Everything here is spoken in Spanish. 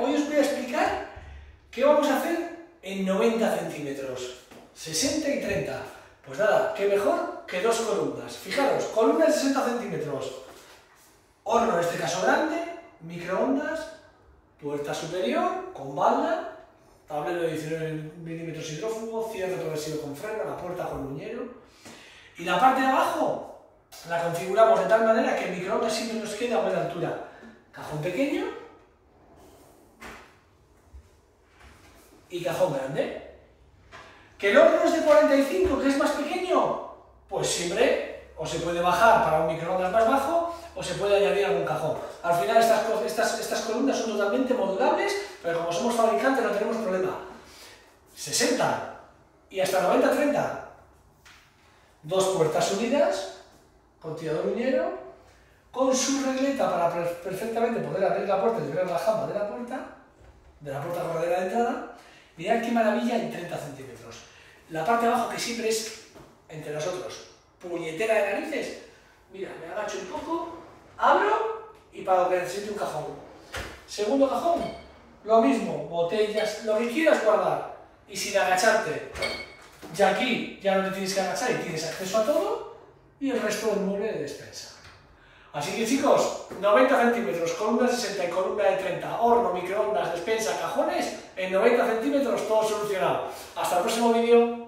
hoy os voy a explicar qué vamos a hacer en 90 centímetros, 60 y 30. Pues nada, qué mejor que dos columnas. Fijaros, columna de 60 centímetros, horno en este caso grande, microondas, puerta superior con balda, tablero de 19 milímetros hidrófugo, cierre retorcido con freno, la puerta con luñero. Y la parte de abajo la configuramos de tal manera que el microondas siempre nos queda a buena altura. Cajón pequeño, y cajón grande. ¿Que el horno es de 45, que es más pequeño? Pues siempre o se puede bajar para un microondas más bajo o se puede añadir algún cajón. Al final estas, estas, estas columnas son totalmente modulables, pero como somos fabricantes no tenemos problema. 60 y hasta 90-30. Dos puertas unidas, con tirador uñero, con su regleta para perfectamente poder abrir la puerta y ver la jamba de la puerta, de la puerta corredera de entrada. Mirad qué maravilla en 30 centímetros. La parte de abajo que siempre es entre nosotros, puñetera de narices. Mira, me agacho un poco, abro y para lo que necesite un cajón. Segundo cajón, lo mismo, botellas, lo que quieras guardar. Y sin agacharte. Ya aquí ya no te tienes que agachar y tienes acceso a todo y el resto del mueble de despensa. Así que chicos, 90 centímetros, columna 60 y columna de 30, horno, microondas, despensa, cajones, en 90 centímetros todo solucionado. Hasta el próximo vídeo.